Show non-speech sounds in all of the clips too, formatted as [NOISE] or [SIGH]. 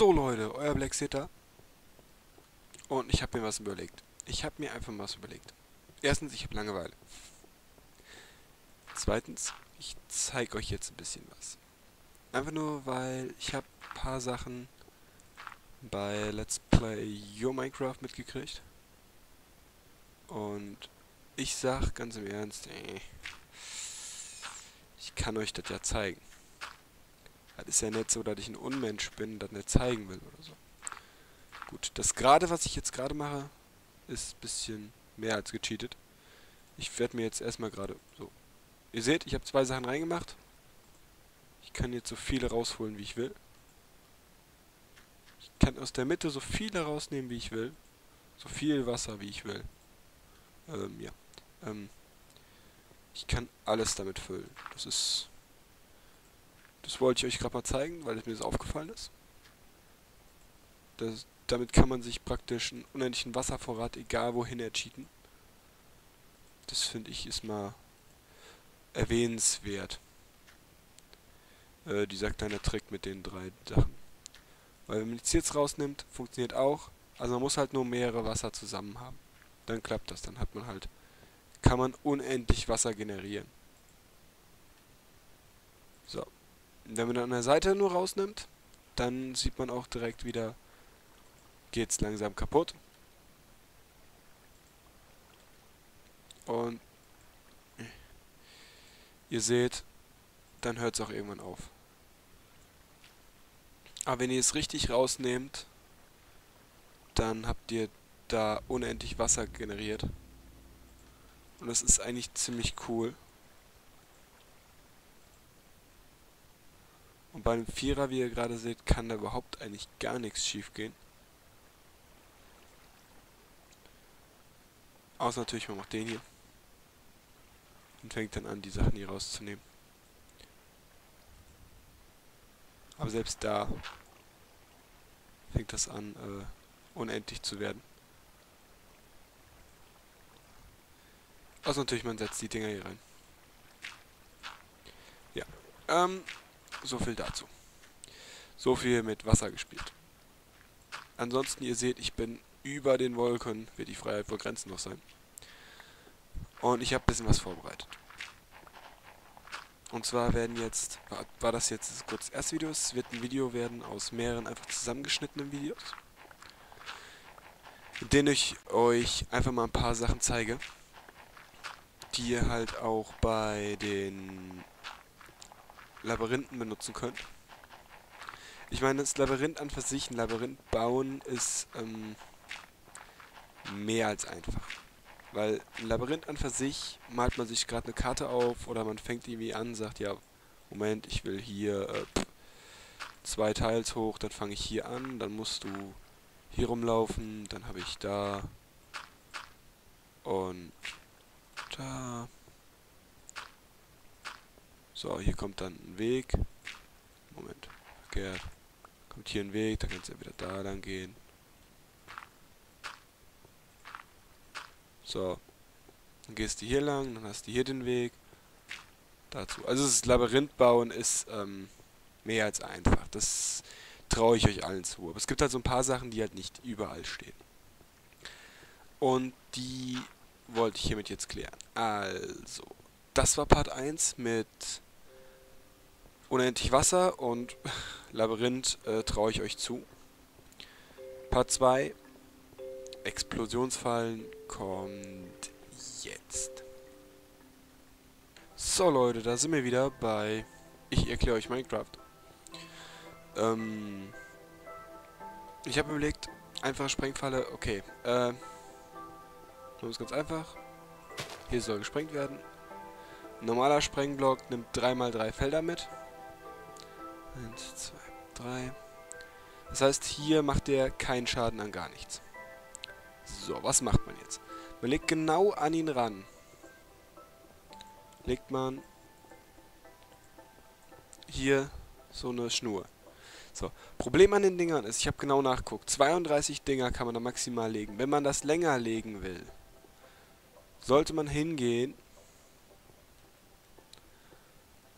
So Leute, euer Black Sitter. Und ich habe mir was überlegt. Ich habe mir einfach mal was überlegt. Erstens, ich habe Langeweile. Zweitens, ich zeige euch jetzt ein bisschen was. Einfach nur, weil ich habe ein paar Sachen bei Let's Play Your Minecraft mitgekriegt. Und ich sag ganz im Ernst, ey, ich kann euch das ja zeigen. Das ist ja nicht so, dass ich ein Unmensch bin das nicht zeigen will oder so. Gut, das gerade, was ich jetzt gerade mache, ist ein bisschen mehr als gecheatet. Ich werde mir jetzt erstmal gerade so... Ihr seht, ich habe zwei Sachen reingemacht. Ich kann jetzt so viele rausholen, wie ich will. Ich kann aus der Mitte so viele rausnehmen, wie ich will. So viel Wasser, wie ich will. Ähm, ja. Ähm, ich kann alles damit füllen. Das ist das wollte ich euch gerade mal zeigen, weil es mir das aufgefallen ist. Das, damit kann man sich praktisch einen unendlichen Wasservorrat egal wohin ercheaten. Das finde ich ist mal erwähnenswert. Äh, dieser kleine Trick mit den drei Sachen. Weil wenn man die jetzt rausnimmt, funktioniert auch. Also man muss halt nur mehrere Wasser zusammen haben. Dann klappt das. Dann hat man halt, kann man unendlich Wasser generieren. So. Wenn man dann an der Seite nur rausnimmt, dann sieht man auch direkt wieder, geht's langsam kaputt. Und ihr seht, dann hört es auch irgendwann auf. Aber wenn ihr es richtig rausnehmt, dann habt ihr da unendlich Wasser generiert. Und das ist eigentlich ziemlich cool. Und bei einem Vierer, wie ihr gerade seht, kann da überhaupt eigentlich gar nichts schief gehen. Außer natürlich, man macht den hier. Und fängt dann an, die Sachen hier rauszunehmen. Aber selbst da fängt das an, äh, unendlich zu werden. Also natürlich, man setzt die Dinger hier rein. Ja. Ähm, so viel dazu. So viel mit Wasser gespielt. Ansonsten, ihr seht, ich bin über den Wolken, wird die Freiheit vor Grenzen noch sein. Und ich habe ein bisschen was vorbereitet. Und zwar werden jetzt, war, war das jetzt kurz das erste Video, es wird ein Video werden aus mehreren einfach zusammengeschnittenen Videos. In denen ich euch einfach mal ein paar Sachen zeige, die ihr halt auch bei den Labyrinthen benutzen könnt. Ich meine, das Labyrinth an für sich, ein Labyrinth bauen, ist ähm, mehr als einfach. Weil ein Labyrinth an für sich malt man sich gerade eine Karte auf oder man fängt irgendwie an, sagt, ja, Moment, ich will hier äh, zwei Teils hoch, dann fange ich hier an, dann musst du hier rumlaufen, dann habe ich da und da so, hier kommt dann ein Weg. Moment, verkehrt. Kommt hier ein Weg, dann kannst du ja wieder da lang gehen. So. Dann gehst du hier lang, dann hast du hier den Weg. Dazu. Also das Labyrinth bauen ist ähm, mehr als einfach. Das traue ich euch allen zu. Aber es gibt halt so ein paar Sachen, die halt nicht überall stehen. Und die wollte ich hiermit jetzt klären. Also, das war Part 1 mit Unendlich Wasser und [LAUGHS] Labyrinth äh, traue ich euch zu. Part 2 Explosionsfallen kommt jetzt. So Leute, da sind wir wieder bei Ich erkläre euch Minecraft. Ähm, ich habe überlegt, einfache Sprengfalle, okay. Äh, das ist ganz einfach. Hier soll gesprengt werden. Normaler Sprengblock nimmt 3x3 Felder mit. 1, 2, 3. Das heißt, hier macht der keinen Schaden an gar nichts. So, was macht man jetzt? Man legt genau an ihn ran. Legt man hier so eine Schnur. So, Problem an den Dingern ist, ich habe genau nachgeguckt, 32 Dinger kann man da maximal legen. Wenn man das länger legen will, sollte man hingehen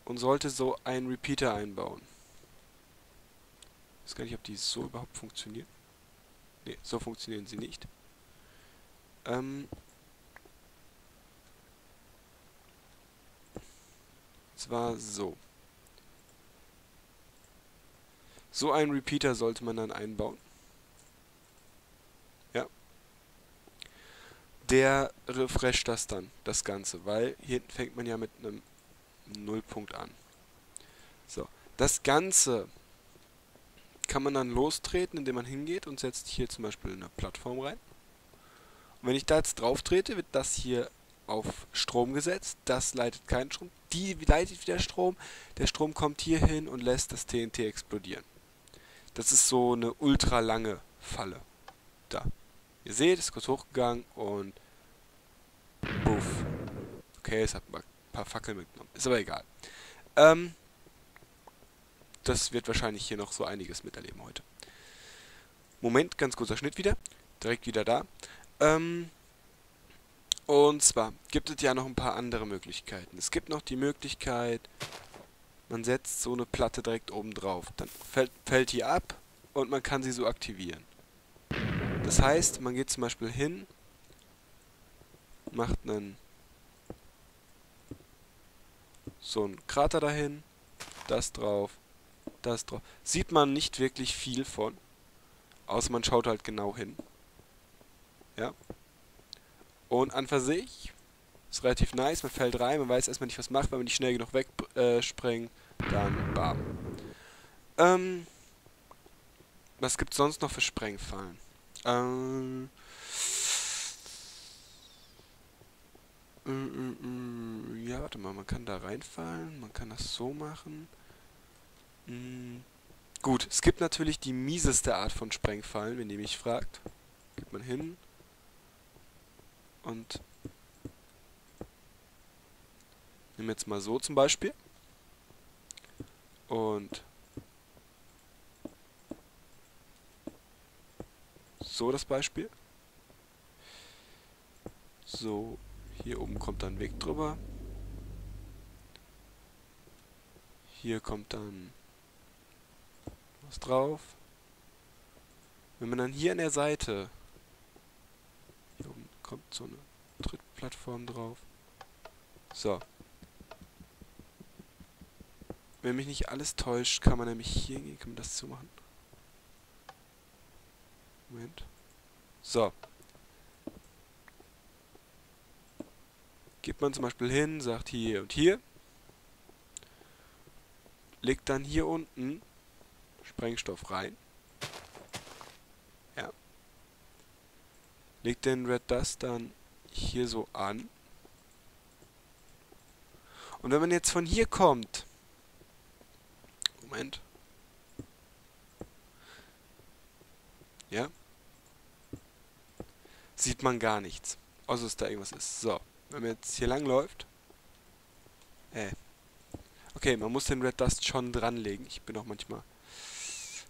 und sollte so einen Repeater einbauen. Weiß gar nicht, ob die so überhaupt funktionieren. Ne, so funktionieren sie nicht. Ähm, zwar so. So einen Repeater sollte man dann einbauen. Ja. Der refresht das dann, das Ganze, weil hier hinten fängt man ja mit einem Nullpunkt an. So. Das Ganze kann man dann lostreten, indem man hingeht und setzt hier zum Beispiel eine Plattform rein. Und wenn ich da jetzt drauf trete, wird das hier auf Strom gesetzt. Das leitet keinen Strom. Die leitet wieder Strom. Der Strom kommt hier hin und lässt das TNT explodieren. Das ist so eine ultra lange Falle. Da. Ihr seht, ist kurz hochgegangen und puff. Okay, es hat ein paar Fackeln mitgenommen. Ist aber egal. Ähm, das wird wahrscheinlich hier noch so einiges miterleben heute. Moment, ganz kurzer Schnitt wieder. Direkt wieder da. Ähm, und zwar gibt es ja noch ein paar andere Möglichkeiten. Es gibt noch die Möglichkeit, man setzt so eine Platte direkt oben drauf. Dann fällt, fällt die ab und man kann sie so aktivieren. Das heißt, man geht zum Beispiel hin, macht einen so einen Krater dahin, das drauf, das drauf. Sieht man nicht wirklich viel von, außer man schaut halt genau hin. Ja. Und an für sich ist relativ nice, man fällt rein, man weiß erstmal nicht, was macht, wenn man nicht schnell genug wegspringt, äh, dann bam. Ähm, was gibt's sonst noch für Sprengfallen? Ähm, äh, äh, äh, ja, warte mal, man kann da reinfallen, man kann das so machen. Hm, gut, es gibt natürlich die mieseste Art von Sprengfallen, wenn ihr mich fragt. Geht man hin und Nehmen jetzt mal so zum Beispiel. Und so das Beispiel. So, hier oben kommt dann Weg drüber. Hier kommt dann drauf. Wenn man dann hier an der Seite, hier oben kommt so eine Trittplattform drauf. So, wenn mich nicht alles täuscht, kann man nämlich hier gehen. Kann man das zumachen? Moment. So. Geht man zum Beispiel hin, sagt hier und hier. Legt dann hier unten Sprengstoff rein. Ja. Legt den Red Dust dann hier so an. Und wenn man jetzt von hier kommt, Moment. Ja? Sieht man gar nichts. Außer dass da irgendwas ist. So. Wenn man jetzt hier lang läuft. Äh. Okay, man muss den Red Dust schon dranlegen. Ich bin auch manchmal...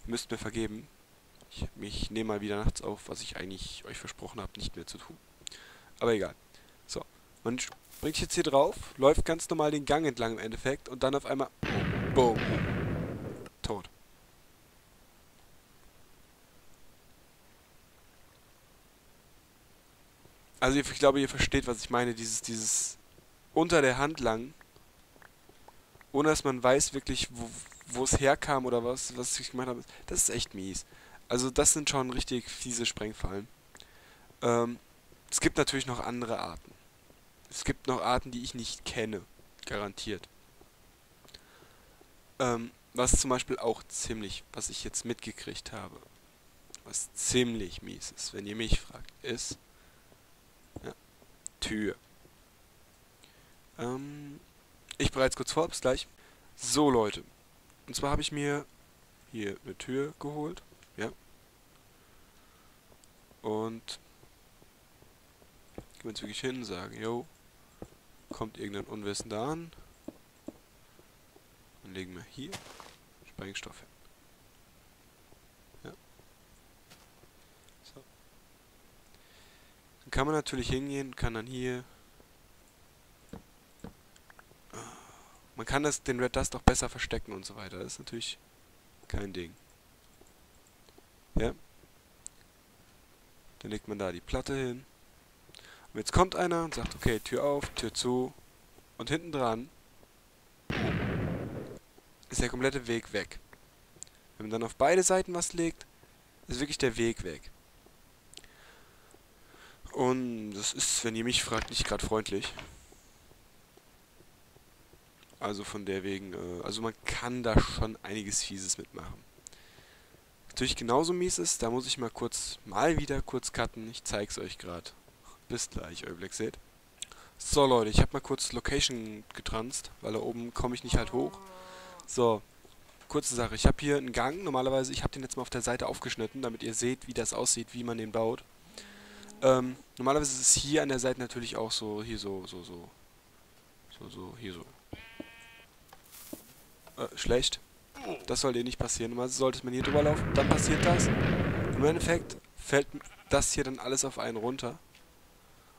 Müsst mir vergeben. Ich, ich nehme mal wieder nachts auf, was ich eigentlich euch versprochen habe, nicht mehr zu tun. Aber egal. So. Man springt jetzt hier drauf, läuft ganz normal den Gang entlang im Endeffekt und dann auf einmal... Boom. Tot. Also ich glaube, ihr versteht, was ich meine. Dieses, dieses unter der Hand lang, ohne dass man weiß wirklich, wo es herkam oder was, was ich gemacht habe. Das ist echt mies. Also das sind schon richtig fiese Sprengfallen. Ähm, es gibt natürlich noch andere Arten. Es gibt noch Arten, die ich nicht kenne. Garantiert. Ähm, was zum Beispiel auch ziemlich, was ich jetzt mitgekriegt habe, was ziemlich mies ist, wenn ihr mich fragt, ist ja, Tür. Ähm, ich bereits kurz vor, bis gleich. So Leute, und zwar habe ich mir hier eine Tür geholt, ja. Und gehen wir jetzt wirklich hin, sagen, yo, kommt irgendein Unwissender an. Dann legen wir hier Sprengstoff Ja. So. Dann kann man natürlich hingehen, kann dann hier... Man kann das, den Red Dust auch besser verstecken und so weiter. Das ist natürlich kein Ding. Ja. Dann legt man da die Platte hin. Und jetzt kommt einer und sagt, okay, Tür auf, Tür zu. Und hinten dran ist der komplette Weg weg. Wenn man dann auf beide Seiten was legt, ist wirklich der Weg weg. Und das ist, wenn ihr mich fragt, nicht gerade freundlich. Also von der wegen, äh, also man kann da schon einiges Fieses mitmachen. Natürlich genauso mies ist, da muss ich mal kurz, mal wieder kurz cutten. Ich zeig's euch gerade. Bis gleich, euer Blick seht. So Leute, ich habe mal kurz Location getranst, weil da oben komme ich nicht halt hoch. So, kurze Sache. Ich habe hier einen Gang, normalerweise, ich habe den jetzt mal auf der Seite aufgeschnitten, damit ihr seht, wie das aussieht, wie man den baut. Ähm, normalerweise ist es hier an der Seite natürlich auch so, hier so, so, so. So, so, hier so. Äh, schlecht. Das sollte hier nicht passieren. Normalerweise sollte man hier drüber laufen, dann passiert das. Im Endeffekt fällt das hier dann alles auf einen runter.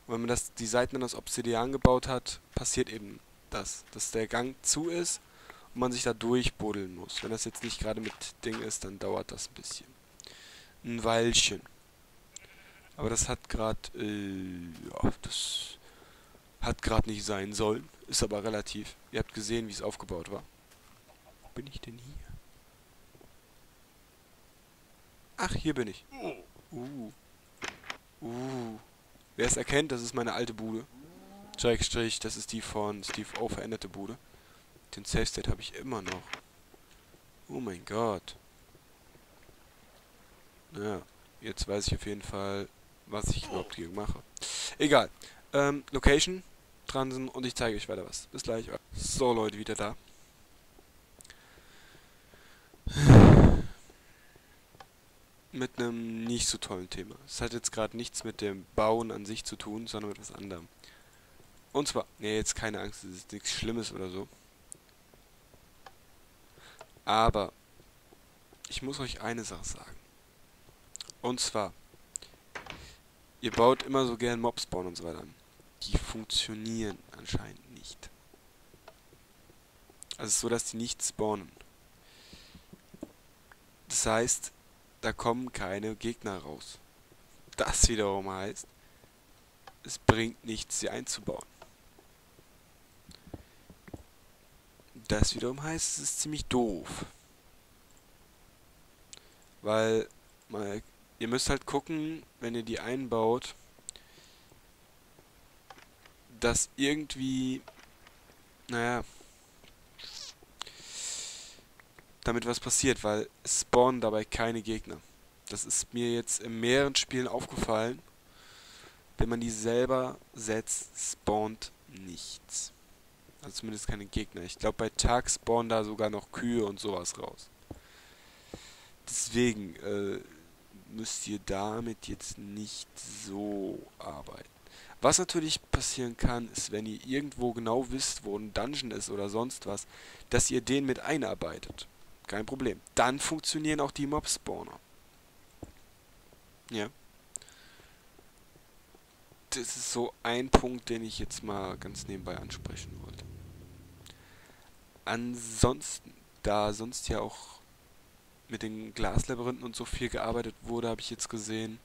Und wenn man das, die Seiten dann aus Obsidian gebaut hat, passiert eben das. Dass der Gang zu ist und man sich da durchbuddeln muss. Wenn das jetzt nicht gerade mit Ding ist, dann dauert das ein bisschen. Ein Weilchen. Aber das hat gerade, äh, ja, das hat gerade nicht sein sollen. Ist aber relativ. Ihr habt gesehen, wie es aufgebaut war. Bin ich denn hier? Ach, hier bin ich. Uh. Uh. Wer es erkennt, das ist meine alte Bude. Schrägstrich, das ist die von Steve O veränderte Bude. Den Safe State habe ich immer noch. Oh mein Gott. Ja, jetzt weiß ich auf jeden Fall, was ich überhaupt hier mache. Egal. Ähm, Location, Transen und ich zeige euch weiter was. Bis gleich. So, Leute, wieder da. Mit einem nicht so tollen Thema. Es hat jetzt gerade nichts mit dem Bauen an sich zu tun, sondern mit was anderem. Und zwar, nee, jetzt keine Angst, es ist nichts Schlimmes oder so. Aber, ich muss euch eine Sache sagen. Und zwar, Ihr baut immer so gern Mobspawn und so weiter an. Die funktionieren anscheinend nicht. Also so, dass die nicht spawnen. Das heißt, da kommen keine Gegner raus. Das wiederum heißt, es bringt nichts, sie einzubauen. Das wiederum heißt, es ist ziemlich doof. Weil, mal Ihr müsst halt gucken, wenn ihr die einbaut, dass irgendwie, naja, damit was passiert, weil es spawnen dabei keine Gegner. Das ist mir jetzt in mehreren Spielen aufgefallen. Wenn man die selber setzt, spawnt nichts. Also zumindest keine Gegner. Ich glaube, bei Tag spawnen da sogar noch Kühe und sowas raus. Deswegen, äh, müsst ihr damit jetzt nicht so arbeiten. Was natürlich passieren kann, ist, wenn ihr irgendwo genau wisst, wo ein Dungeon ist oder sonst was, dass ihr den mit einarbeitet. Kein Problem. Dann funktionieren auch die Mob-Spawner. Ja. Das ist so ein Punkt, den ich jetzt mal ganz nebenbei ansprechen wollte. Ansonsten, da sonst ja auch mit den Glaslabyrinthen und so viel gearbeitet wurde, habe ich jetzt gesehen.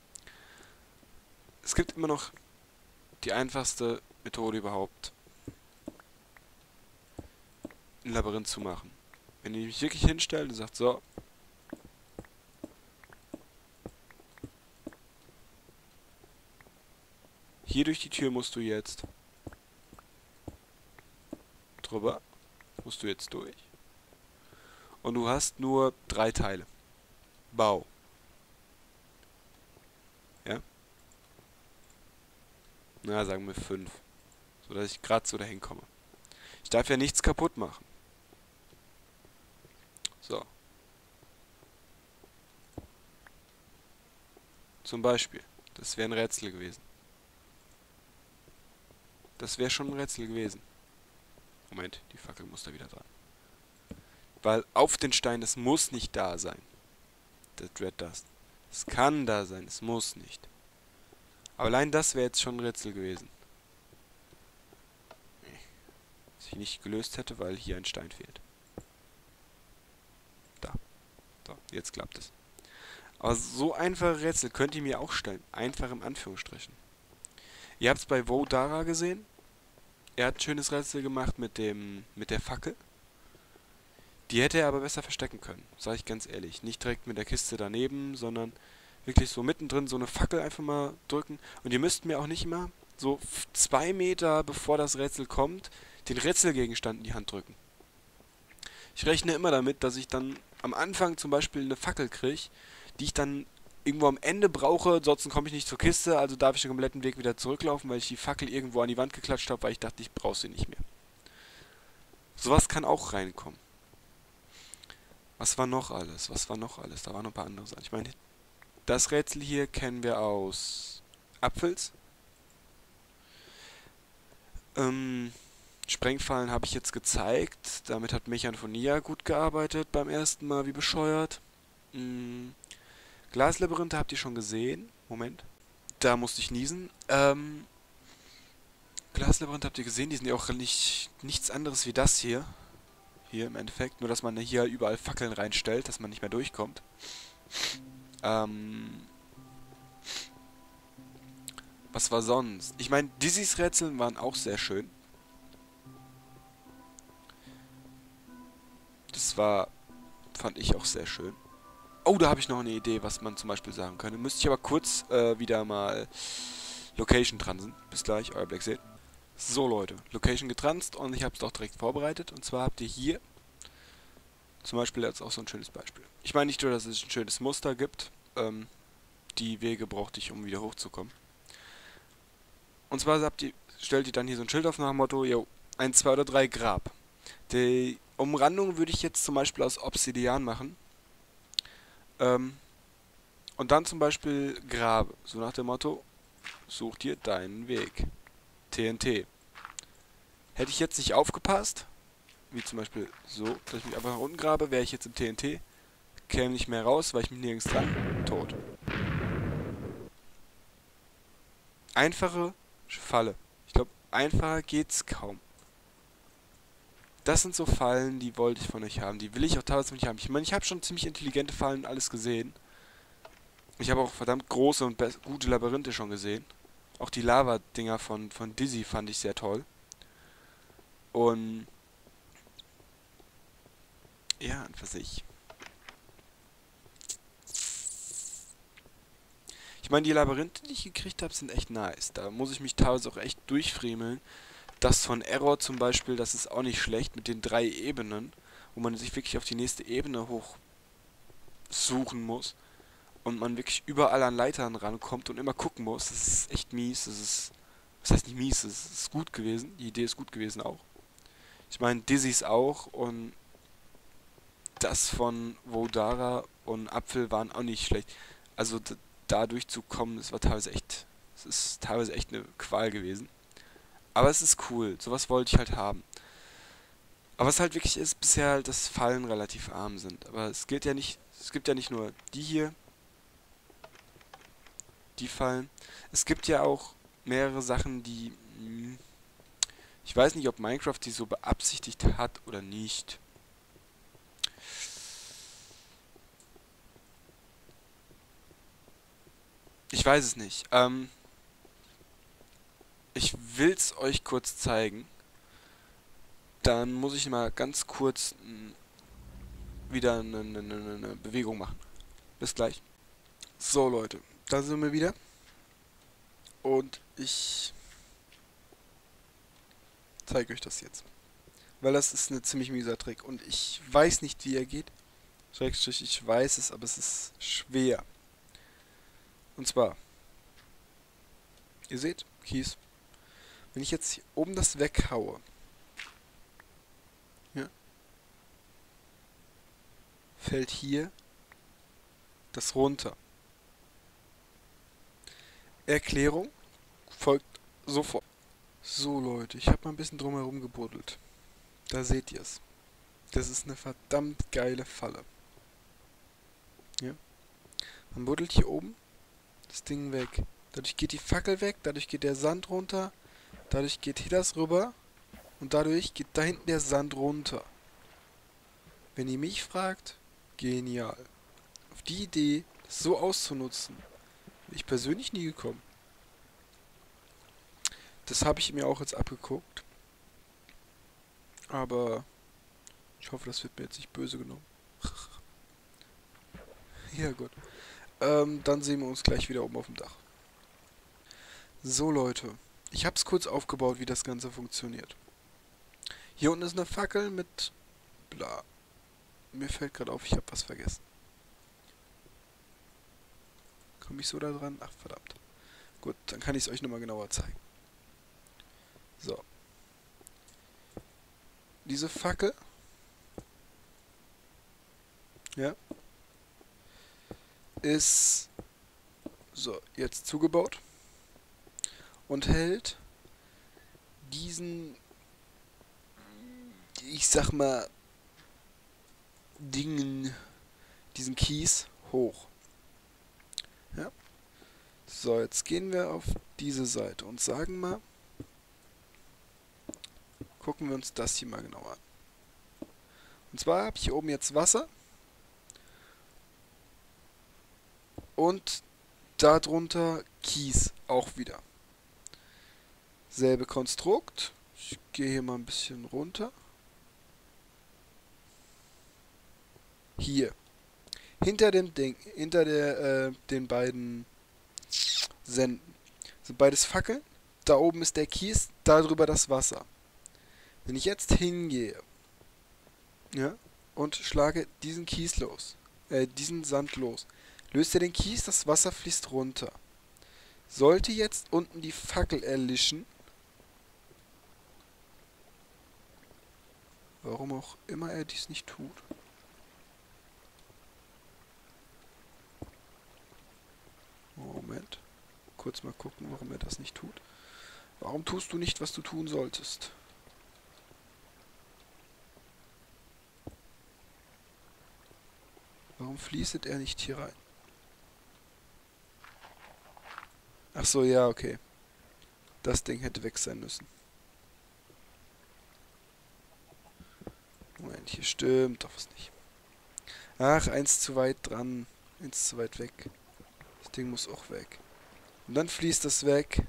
Es gibt immer noch die einfachste Methode überhaupt, ein Labyrinth zu machen. Wenn ihr mich wirklich hinstellt und sagt, so, hier durch die Tür musst du jetzt drüber, musst du jetzt durch und du hast nur drei Teile. Bau. Ja? Na, sagen wir fünf. So dass ich gerade so dahin komme. Ich darf ja nichts kaputt machen. So. Zum Beispiel. Das wäre ein Rätsel gewesen. Das wäre schon ein Rätsel gewesen. Moment, die Fackel muss da wieder dran. Weil auf den Stein, es muss nicht da sein. Der Dread Dust. Es kann da sein, es muss nicht. Aber allein das wäre jetzt schon ein Rätsel gewesen. Was ich nicht gelöst hätte, weil hier ein Stein fehlt. Da. So, jetzt klappt es. Aber so einfache Rätsel könnt ihr mir auch stellen. Einfach im Anführungsstrichen. Ihr habt es bei Vodara gesehen. Er hat ein schönes Rätsel gemacht mit dem mit der Fackel. Die hätte er aber besser verstecken können, sage ich ganz ehrlich. Nicht direkt mit der Kiste daneben, sondern wirklich so mittendrin so eine Fackel einfach mal drücken. Und ihr müsst mir auch nicht immer so zwei Meter bevor das Rätsel kommt, den Rätselgegenstand in die Hand drücken. Ich rechne immer damit, dass ich dann am Anfang zum Beispiel eine Fackel kriege, die ich dann irgendwo am Ende brauche, sonst komme ich nicht zur Kiste, also darf ich den kompletten Weg wieder zurücklaufen, weil ich die Fackel irgendwo an die Wand geklatscht habe, weil ich dachte, ich brauche sie nicht mehr. Sowas kann auch reinkommen. Was war noch alles? Was war noch alles? Da waren noch ein paar andere Sachen. Ich meine, das Rätsel hier kennen wir aus Apfels. Ähm, Sprengfallen habe ich jetzt gezeigt. Damit hat Mechanfonia gut gearbeitet beim ersten Mal, wie bescheuert. Mhm. Glaslabyrinthe habt ihr schon gesehen. Moment. Da musste ich niesen. Ähm, Glaslabyrinthe habt ihr gesehen, die sind ja auch nicht, nichts anderes wie das hier. Hier im Endeffekt. Nur, dass man hier überall Fackeln reinstellt, dass man nicht mehr durchkommt. Ähm... Was war sonst? Ich meine, Dizzy's Rätseln waren auch sehr schön. Das war, fand ich auch sehr schön. Oh, da habe ich noch eine Idee, was man zum Beispiel sagen könnte. Müsste ich aber kurz äh, wieder mal Location transen. Bis gleich, euer Black Seed. So Leute, Location getranst und ich habe es auch direkt vorbereitet. Und zwar habt ihr hier zum Beispiel jetzt auch so ein schönes Beispiel. Ich meine nicht nur, dass es ein schönes Muster gibt. Ähm, die Wege brauchte ich, um wieder hochzukommen. Und zwar ihr, stellt ihr dann hier so ein Schild auf nach dem Motto, jo, 1, 2 oder 3 Grab. Die Umrandung würde ich jetzt zum Beispiel aus Obsidian machen. Ähm, und dann zum Beispiel Grabe. So nach dem Motto, such dir deinen Weg. TNT. Hätte ich jetzt nicht aufgepasst, wie zum Beispiel so, dass ich mich einfach nach unten grabe, wäre ich jetzt im TNT, käme nicht mehr raus, weil ich mich nirgends dran, tot. Einfache Falle. Ich glaube, einfacher geht's kaum. Das sind so Fallen, die wollte ich von euch haben. Die will ich auch teilweise nicht haben. Ich meine, ich habe schon ziemlich intelligente Fallen alles gesehen. Ich habe auch verdammt große und gute Labyrinthe schon gesehen. Auch die Lava-Dinger von, von Dizzy fand ich sehr toll. Und ja, an für sich. Ich meine, die Labyrinthe, die ich gekriegt habe, sind echt nice. Da muss ich mich teilweise auch echt durchfriemeln. Das von Error zum Beispiel, das ist auch nicht schlecht mit den drei Ebenen, wo man sich wirklich auf die nächste Ebene hoch suchen muss und man wirklich überall an Leitern rankommt und immer gucken muss. Das ist echt mies. Das ist, das heißt nicht mies, das ist gut gewesen. Die Idee ist gut gewesen auch. Ich meine, Dizzy's auch und das von Vodara und Apfel waren auch nicht schlecht. Also da durchzukommen, das war teilweise echt, es ist teilweise echt eine Qual gewesen. Aber es ist cool, sowas wollte ich halt haben. Aber was halt wirklich ist, bisher halt, dass Fallen relativ arm sind. Aber es gilt ja nicht, es gibt ja nicht nur die hier, die Fallen. Es gibt ja auch mehrere Sachen, die, hm, ich weiß nicht, ob Minecraft die so beabsichtigt hat oder nicht. Ich weiß es nicht. Ähm, will es euch kurz zeigen. Dann muss ich mal ganz kurz wieder eine, eine, eine Bewegung machen. Bis gleich. So Leute, da sind wir wieder. Und ich zeige euch das jetzt. Weil das ist ein ziemlich mieser Trick. Und ich weiß nicht, wie er geht. Schrägstrich, ich weiß es, aber es ist schwer. Und zwar, ihr seht, Kies. Wenn ich jetzt oben das weghaue, ja, fällt hier das runter. Erklärung folgt sofort. So Leute, ich habe mal ein bisschen drumherum gebuddelt. Da seht ihr es. Das ist eine verdammt geile Falle. Ja. Man buddelt hier oben das Ding weg. Dadurch geht die Fackel weg, dadurch geht der Sand runter, dadurch geht hier das rüber und dadurch geht da hinten der Sand runter. Wenn ihr mich fragt, genial. Auf die Idee so auszunutzen. Bin ich persönlich nie gekommen. Das habe ich mir auch jetzt abgeguckt. Aber ich hoffe, das wird mir jetzt nicht böse genommen. [LAUGHS] ja, gut. Ähm, dann sehen wir uns gleich wieder oben auf dem Dach. So, Leute. Ich habe es kurz aufgebaut, wie das Ganze funktioniert. Hier unten ist eine Fackel mit bla. Mir fällt gerade auf, ich habe was vergessen. Komme ich so da dran? Ach, verdammt. Gut, dann kann ich es euch nochmal genauer zeigen. So. Diese Fackel. Ja. Ist so, jetzt zugebaut. Und hält diesen, ich sag mal, Dingen, diesen Kies hoch. Ja. So, jetzt gehen wir auf diese Seite und sagen mal, gucken wir uns das hier mal genauer an. Und zwar habe ich hier oben jetzt Wasser und darunter Kies auch wieder. Selbe Konstrukt. Ich gehe hier mal ein bisschen runter. Hier. Hinter dem Ding, hinter der, äh, den beiden Senden sind beides Fackeln. Da oben ist der Kies, darüber das Wasser. Wenn ich jetzt hingehe, ja, und schlage diesen Kies los, äh, diesen Sand los, löst er den Kies, das Wasser fließt runter. Sollte jetzt unten die Fackel erlischen, warum auch immer er dies nicht tut, Moment. Kurz mal gucken, warum er das nicht tut. Warum tust du nicht, was du tun solltest? Warum fließt er nicht hier rein? Ach so, ja, okay. Das Ding hätte weg sein müssen. Moment, hier stimmt doch was nicht. Ach, eins zu weit dran. Eins zu weit weg. Das Ding muss auch weg. Und dann fließt das weg.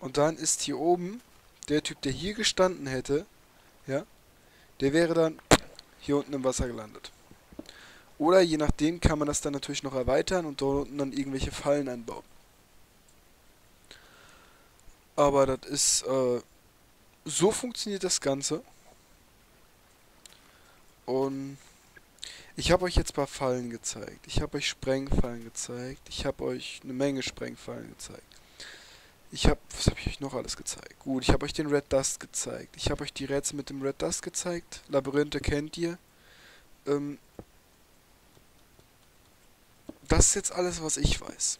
Und dann ist hier oben der Typ, der hier gestanden hätte, ja, der wäre dann hier unten im Wasser gelandet. Oder je nachdem kann man das dann natürlich noch erweitern und dort unten dann irgendwelche Fallen einbauen. Aber das ist, äh, so funktioniert das Ganze. Und ich habe euch jetzt ein paar Fallen gezeigt. Ich habe euch Sprengfallen gezeigt. Ich habe euch eine Menge Sprengfallen gezeigt. Ich habe, was habe ich euch noch alles gezeigt? Gut, ich habe euch den Red Dust gezeigt. Ich habe euch die Rätsel mit dem Red Dust gezeigt. Labyrinthe kennt ihr. Ähm, das ist jetzt alles, was ich weiß.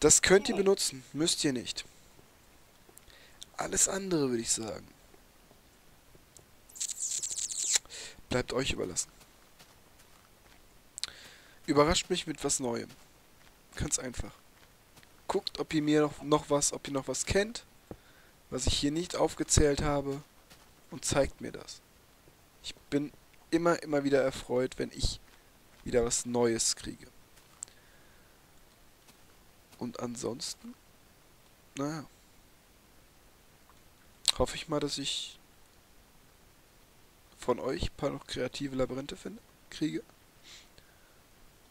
Das könnt ihr benutzen, müsst ihr nicht. Alles andere würde ich sagen. Bleibt euch überlassen. Überrascht mich mit was Neuem. Ganz einfach. Guckt, ob ihr mir noch, noch was, ob ihr noch was kennt, was ich hier nicht aufgezählt habe, und zeigt mir das. Ich bin immer, immer wieder erfreut, wenn ich wieder was Neues kriege. Und ansonsten, naja, hoffe ich mal, dass ich von euch ein paar noch kreative Labyrinthe finde, kriege.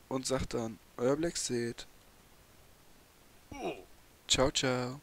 Und sagt dann, euer Black Seed. Ciao, ciao.